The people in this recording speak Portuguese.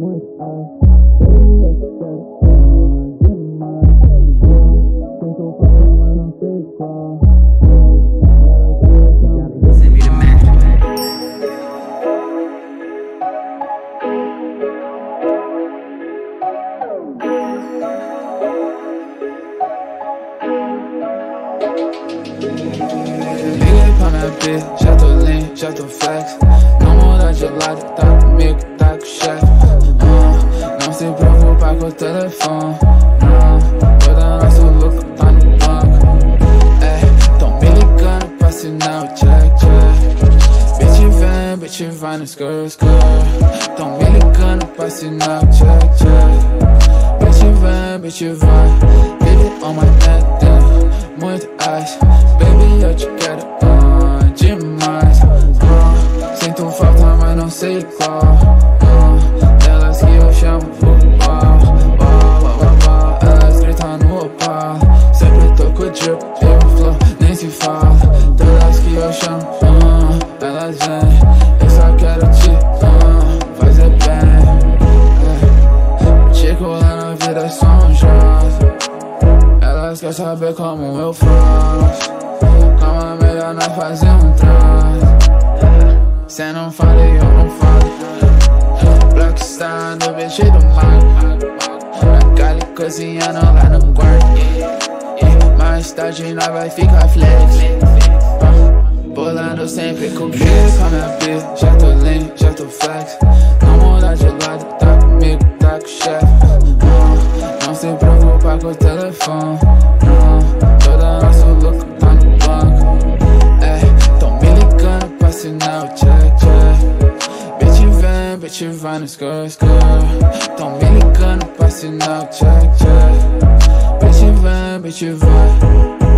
muito ai. Baby, eu te quero demais. Sinto falta, mas não sei qual. Ela que eu chamo. Send me the match. Liguei pra minha B, já tô lean, já tô flex. Não muda de lado, telefone. Não, toda nosso lucro tá no banco. É, tão me ligando pra assinar o check, check. Bitch vem, bitch vai no skirt, skirt. Tão me ligando pra assinar o check, check. Bitch vem, bitch vai. Baby on my neck, damn. Muito ice. Baby, eu te quero ah, demais. Ah, sinto falta, mas não sei qual. São jovens. Elas querem saber como eu faço. Calma, melhor nós fazer um trás. Cê não fala e eu não falo. Blackstar no bicho do mar. A Cali cozinhando lá no quarto. Mais tarde nós vai ficar flex. Pulando sempre com Chega com minha B, já tô lean, já tô flex. Com o telefone. Não, toda nosso lucro tá no banco. É, tão me ligando pra assinar o check, check. Bitch vem, bitch vai no skirt, skirt. Tão me ligando pra assinar o check, check. Bitch vem, bitch vai.